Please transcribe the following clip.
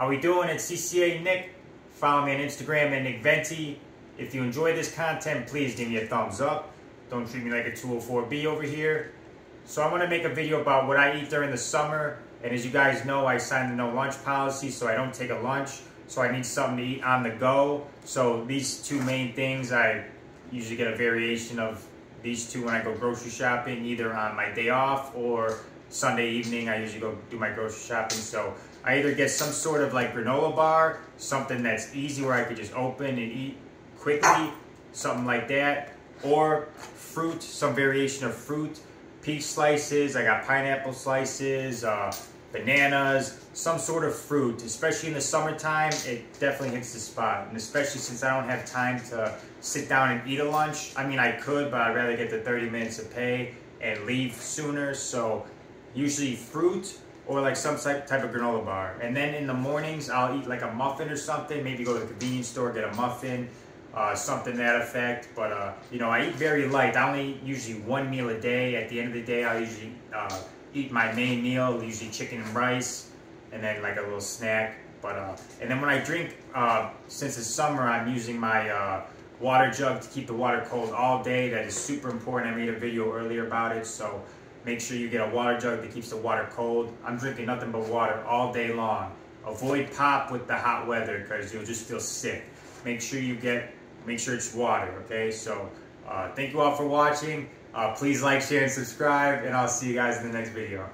How we doing? It's CCA Nick. Follow me on Instagram at Nick Venti. If you enjoy this content, please give me a thumbs up. Don't treat me like a 204B over here. So I'm to make a video about what I eat during the summer. And as you guys know, I signed the no lunch policy, so I don't take a lunch. So I need something to eat on the go. So these two main things, I usually get a variation of these two when I go grocery shopping, either on my day off or Sunday evening. I usually go do my grocery shopping. So I either get some sort of like granola bar, something that's easy where I could just open and eat quickly, something like that, or fruit, some variation of fruit, peach slices. I got pineapple slices, uh, bananas, some sort of fruit, especially in the summertime, it definitely hits the spot. And especially since I don't have time to sit down and eat a lunch. I mean, I could, but I'd rather get the 30 minutes to pay and leave sooner. So usually fruit or like some type of granola bar. And then in the mornings, I'll eat like a muffin or something. Maybe go to the convenience store, get a muffin, uh, something that effect. But, uh, you know, I eat very light. I only eat usually one meal a day. At the end of the day, I'll usually uh, eat my main meal, usually chicken and rice, and then like a little snack. But uh, and then when I drink, uh, since it's summer, I'm using my uh, water jug to keep the water cold all day. That is super important. I made a video earlier about it, so make sure you get a water jug that keeps the water cold. I'm drinking nothing but water all day long. Avoid pop with the hot weather because you'll just feel sick. Make sure you get, make sure it's water. Okay, so uh, thank you all for watching. Uh, please like, share, and subscribe, and I'll see you guys in the next video.